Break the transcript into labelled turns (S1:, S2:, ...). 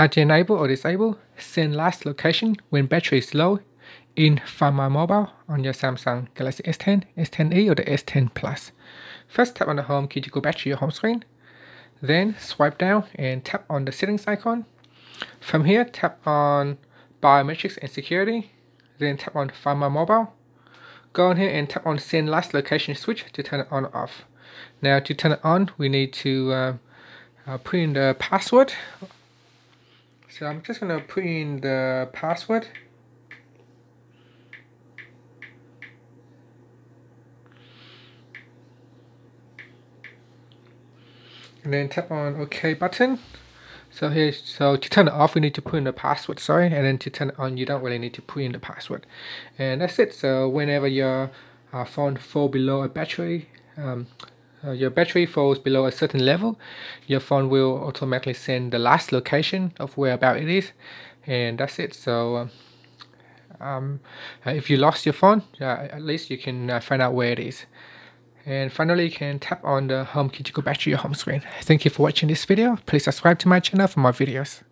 S1: how to enable or disable send last location when battery is low in Find My Mobile on your Samsung Galaxy S10, S10e or the S10 Plus. First tap on the home key to go back to your home screen. Then swipe down and tap on the settings icon. From here tap on biometrics and security. Then tap on Find My Mobile. Go on here and tap on send last location switch to turn it on or off. Now to turn it on we need to uh, uh, put in the password so I'm just going to put in the password. And then tap on OK button. So here, so to turn it off, we need to put in the password, sorry, and then to turn it on, you don't really need to put in the password. And that's it. So whenever your uh, phone fall below a battery, um, uh, your battery falls below a certain level, your phone will automatically send the last location of where about it is, and that's it. So um, um uh, if you lost your phone, uh, at least you can uh, find out where it is. And finally, you can tap on the home key to go back to your home screen. Thank you for watching this video. Please subscribe to my channel for more videos.